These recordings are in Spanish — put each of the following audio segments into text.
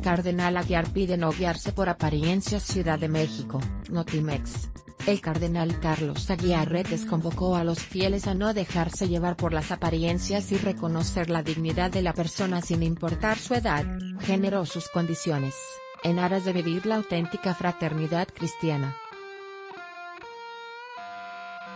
Cardenal Aguiar pide no guiarse por apariencias Ciudad de México, Notimex. El cardenal Carlos Aguiar Retes convocó a los fieles a no dejarse llevar por las apariencias y reconocer la dignidad de la persona sin importar su edad, género o sus condiciones, en aras de vivir la auténtica fraternidad cristiana.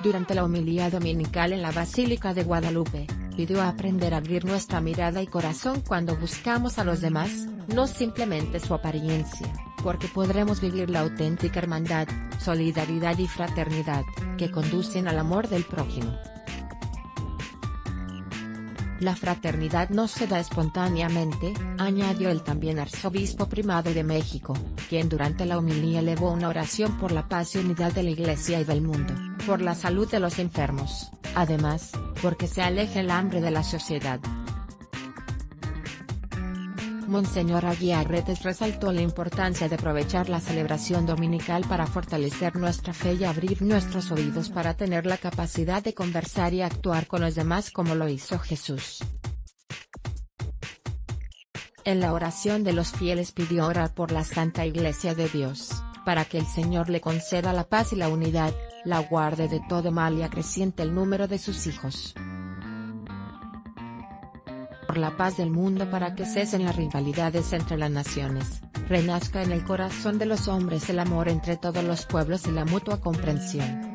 Durante la homilía dominical en la Basílica de Guadalupe, pidió aprender a abrir nuestra mirada y corazón cuando buscamos a los demás, no simplemente su apariencia, porque podremos vivir la auténtica hermandad, solidaridad y fraternidad, que conducen al amor del prójimo. La fraternidad no se da espontáneamente, añadió el también arzobispo primado de México, quien durante la homilía elevó una oración por la paz y unidad de la Iglesia y del mundo, por la salud de los enfermos, además, porque se aleje el hambre de la sociedad. Monseñor Aguiarretes resaltó la importancia de aprovechar la celebración dominical para fortalecer nuestra fe y abrir nuestros oídos para tener la capacidad de conversar y actuar con los demás como lo hizo Jesús. En la oración de los fieles pidió orar por la Santa Iglesia de Dios, para que el Señor le conceda la paz y la unidad, la guarde de todo mal y acreciente el número de sus hijos. Por la paz del mundo para que cesen las rivalidades entre las naciones, renazca en el corazón de los hombres el amor entre todos los pueblos y la mutua comprensión.